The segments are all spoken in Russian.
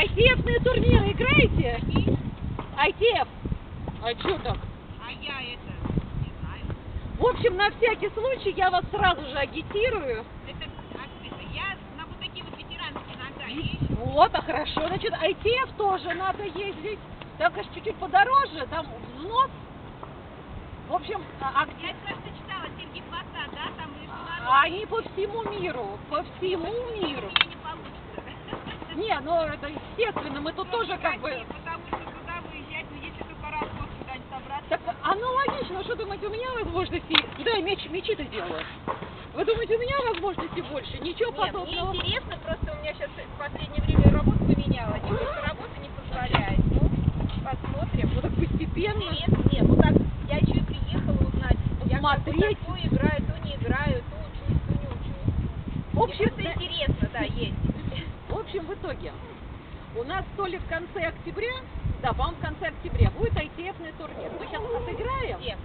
ITF-ные турниры играете? И? ITF. А что так? А я это, не знаю. В общем, на всякий случай я вас сразу же агитирую. Это, это, я на вот такие вот ветеранские иногда езжу. Вот, а хорошо. Значит, ITF тоже надо ездить. Там, конечно, чуть-чуть подороже, там взнос. В общем, а- а- Я, кажется, читала Сергей Хвоста, да, там и а они по всему миру, по всему миру. Не. Не, ну это естественно, мы тут тоже как бы... Потому что туда выезжать, ну если только раз в год куда-нибудь собраться. Так аналогично, что думаете, у меня возможности... Куда я меч, мечи-то делаю? Вы думаете, у меня возможностей больше? Ничего Нет, мне подобного. интересно, просто у меня сейчас в последнее время работа поменялась, и просто работа не позволяет. Ну, посмотрим. Ну так постепенно. Интересно, нет, ну так, я еще и приехала узнать. Я как бы играю, то не играю, то учусь, то не учусь. В общем, Мне просто интересно, да, есть. В общем, в итоге, у нас то ли в конце октября, да, по-моему, в конце октября будет ITF-ный турнир. Мы сейчас отыграем Где?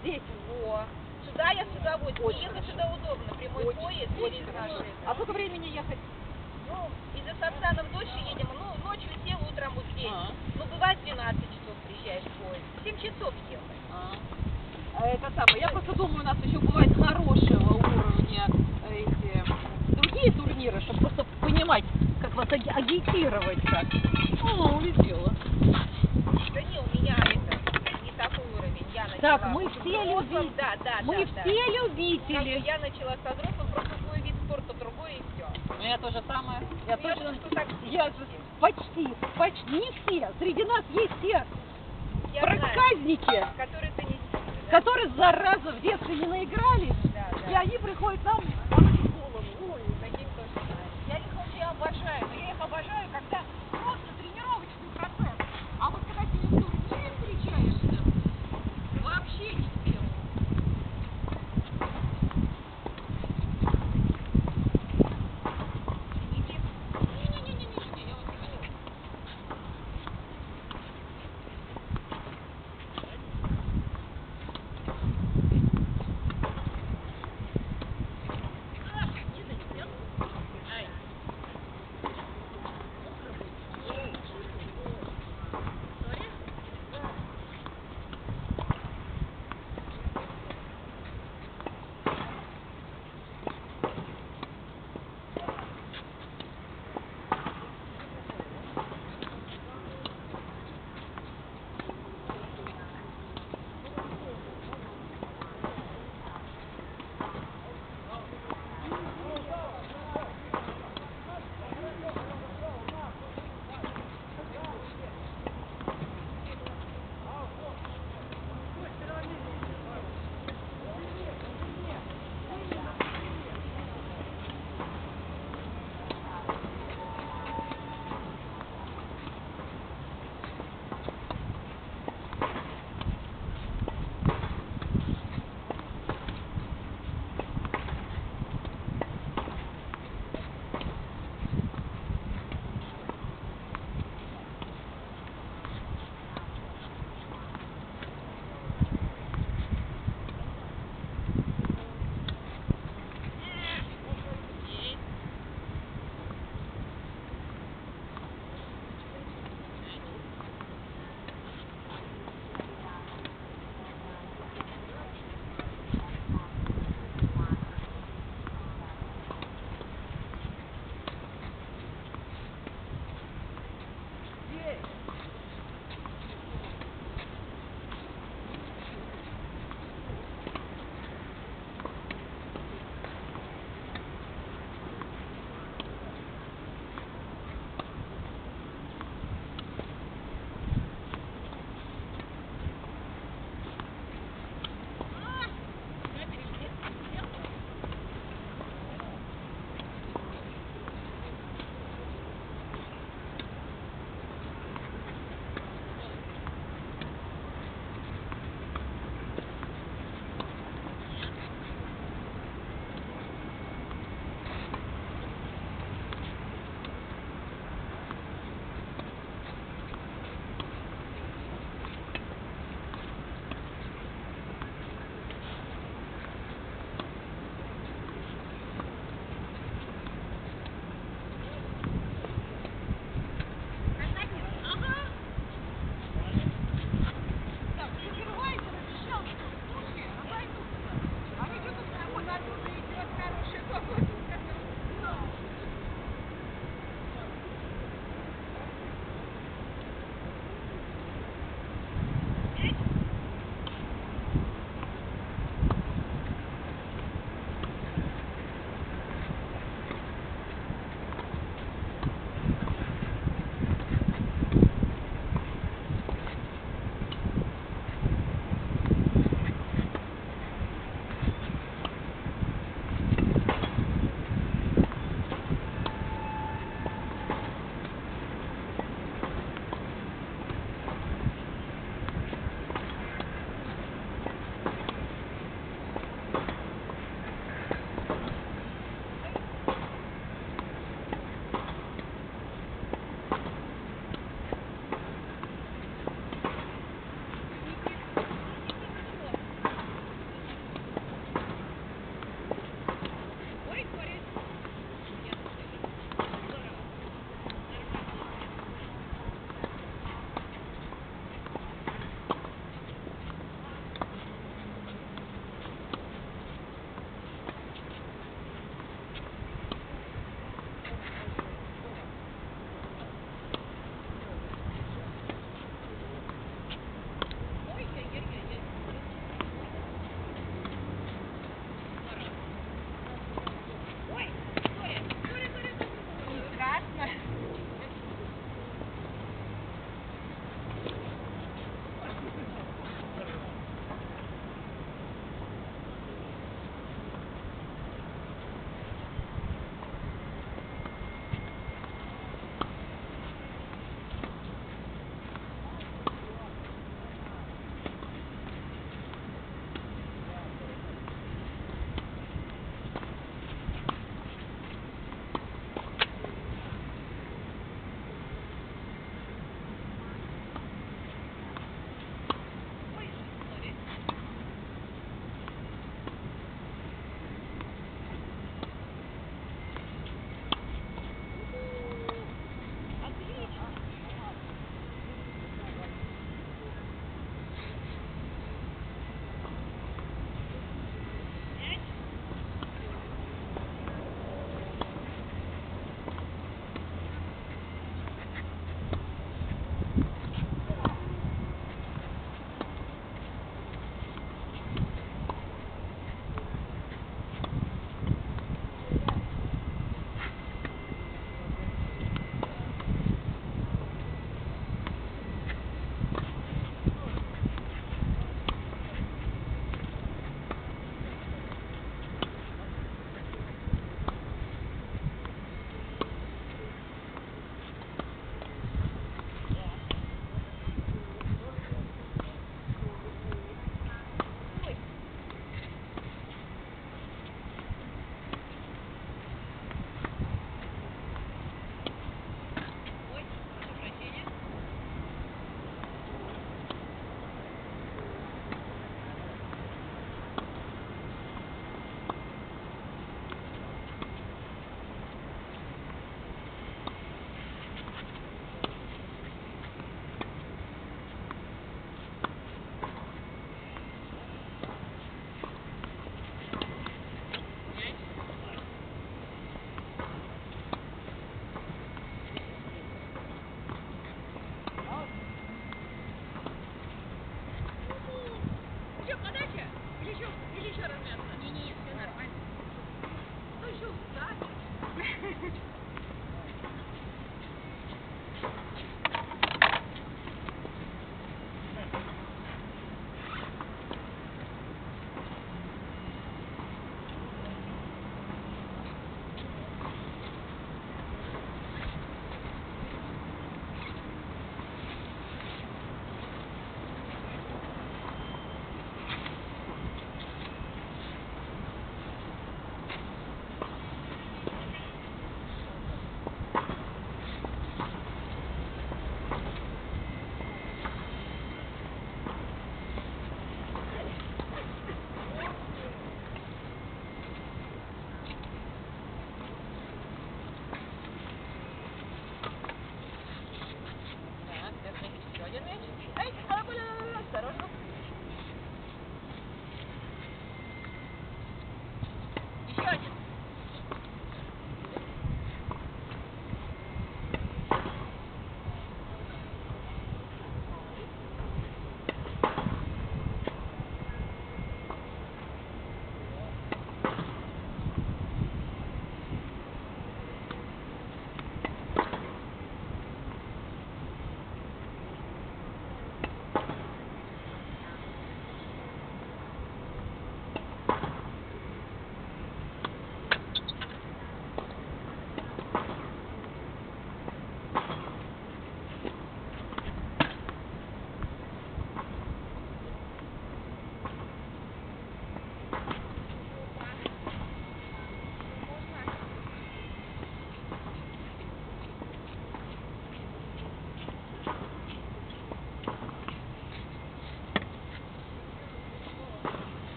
здесь. Во. Сюда я с удовольствием. Очень Ехать сюда удобно, прямой Очень, поезд через наши. А сколько времени ехать? Ну, из-за Сапсана в дождь едем, ну, ночью сел, утром вот здесь. А. Ну, бывает 12 часов приезжаешь в поезд. 7 часов ехать. А. А Это самое. Я просто думаю, у нас еще бывает хорошего уровня другие турниры, чтобы просто понимать, как вас аги- агитировать как. О, улетела. Да не, у меня это не такой уровень. Я начала Так, мы все любители. Да, да, Мы да, да. все бы любители. я начала со взрослым, просто свой вид спорта другой и все. У меня то же самое. Я Ну, точно. что так Я все. почти, почти не все. Среди нас есть те Я знаю, проказники, которые ты не да? которые зараза в детстве не наигрались, Да, да. и они приходят нам обожаю. Но я их обожаю, когда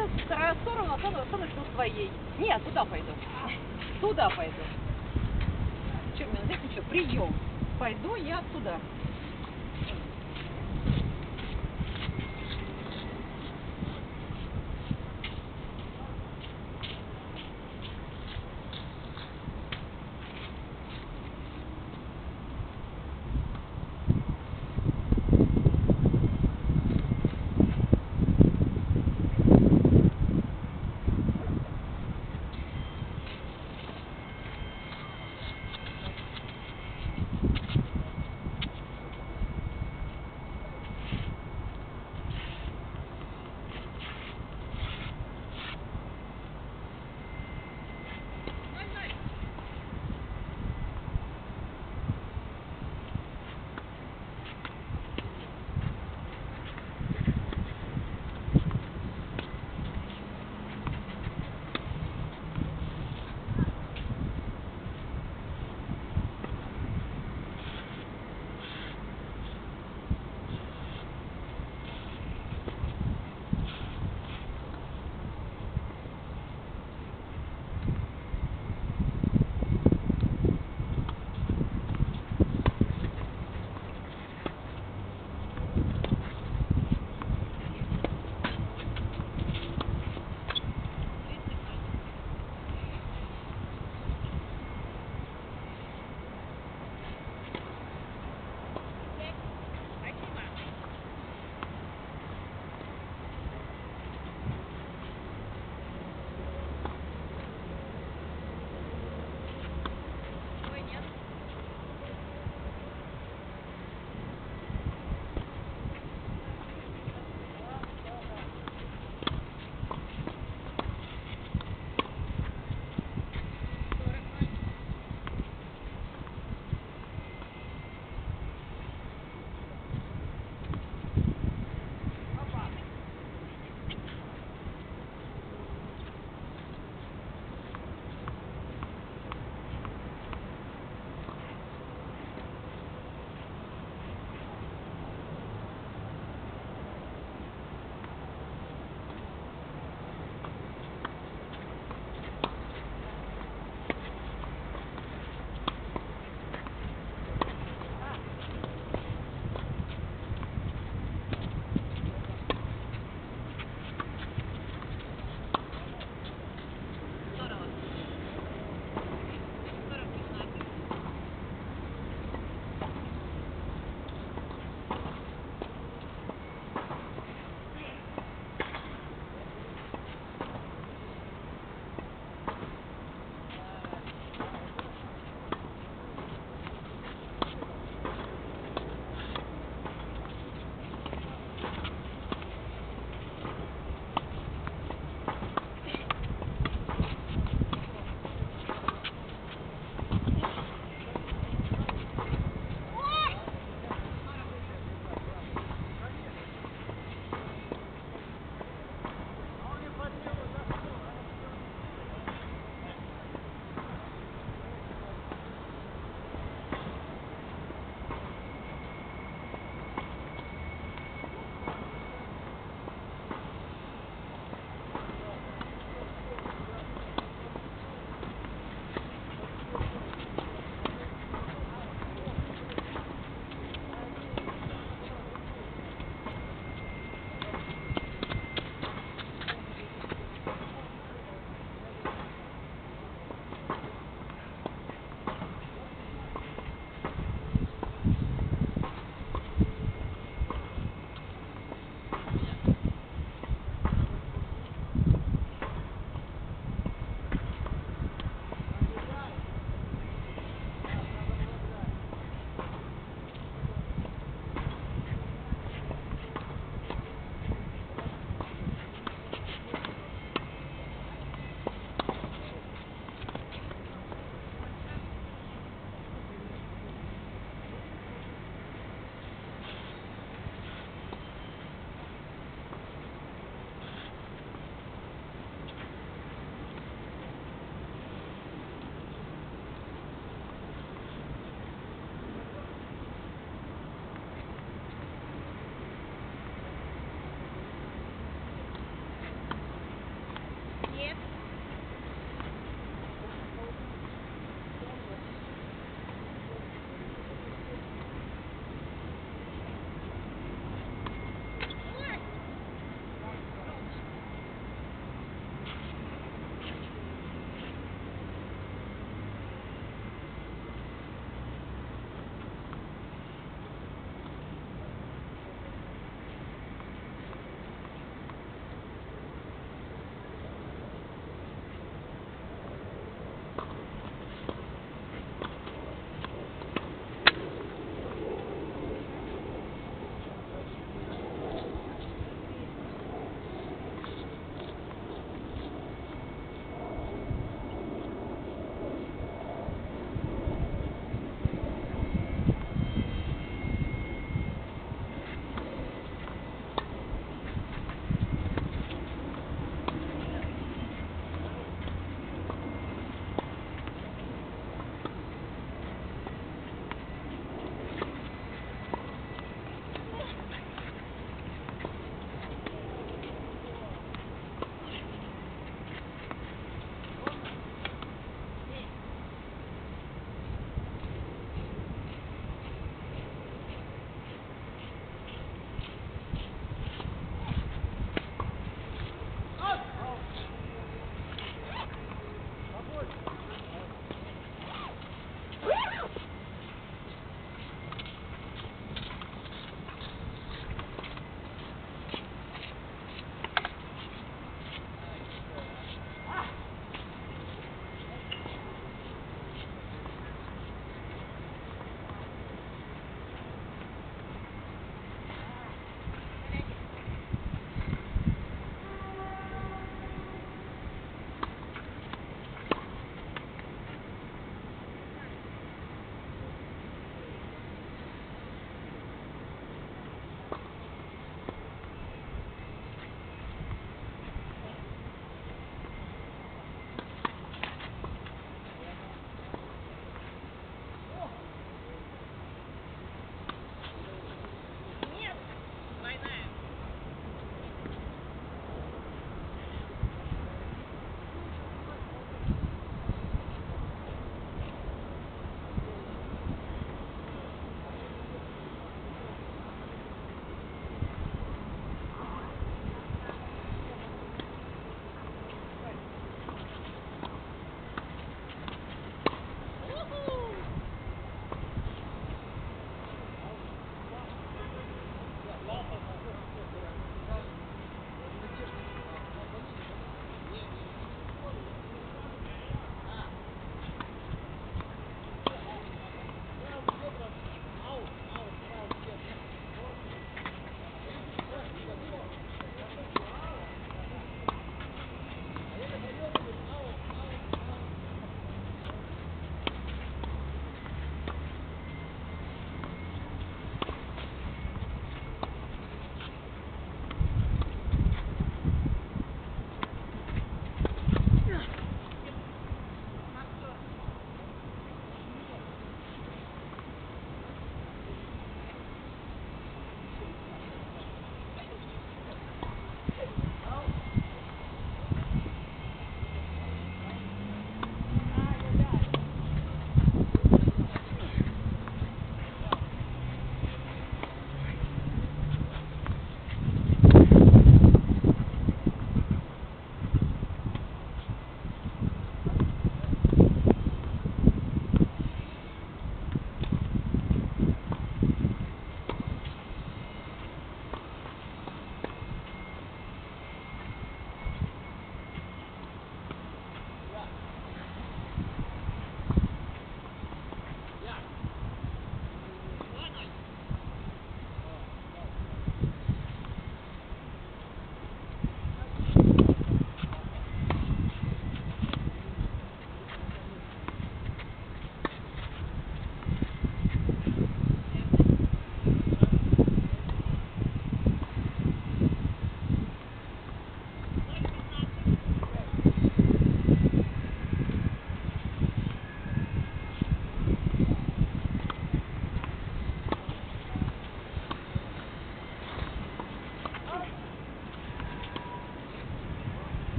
сейчас вторая сторона останусь на своей. Нет, туда пойду. Туда пойду. Что, мне здесь что, прием. Пойду я туда.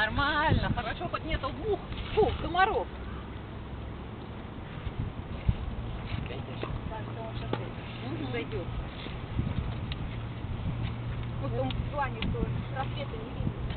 Нормально, хорошо, хоть нету мух, фу, комаров. Зайдет. В том плане, что рассвета не видно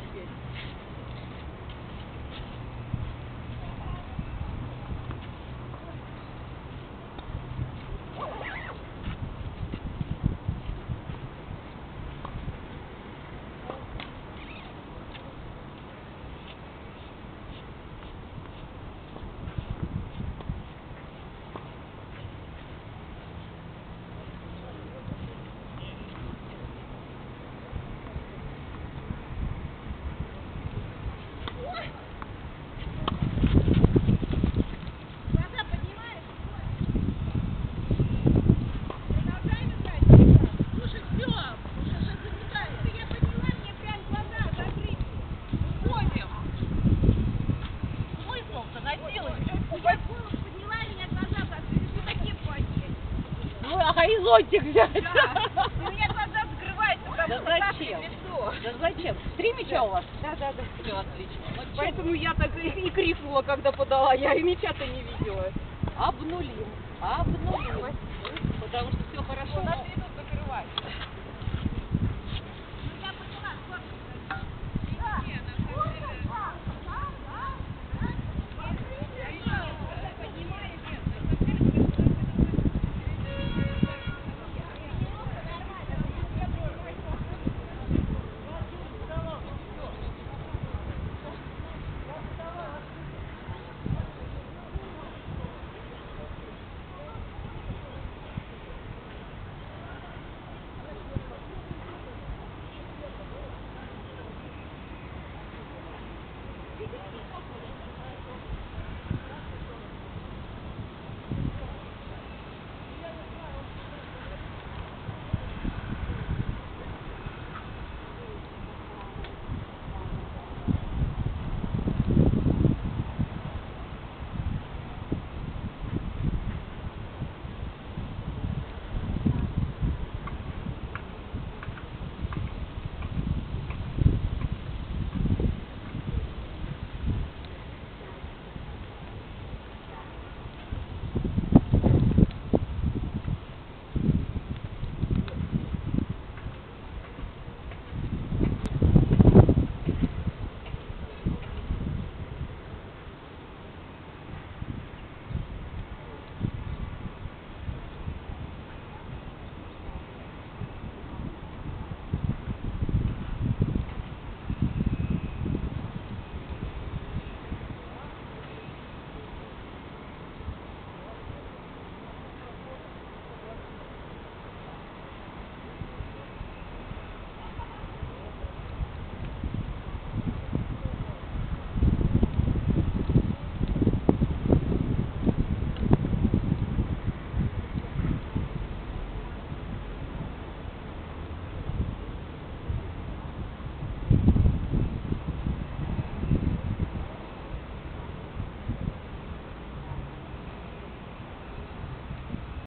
зонтик взять. Да. У меня глаза закрываются, как да зачем? Да зачем? Три мяча да. у вас? Да, да, да. Все отлично. Вот Поэтому я так и, и крикнула, когда подала. Я и мяча-то не видела. Обнулим. Обнулим. Потому что все хорошо. У нас закрывать.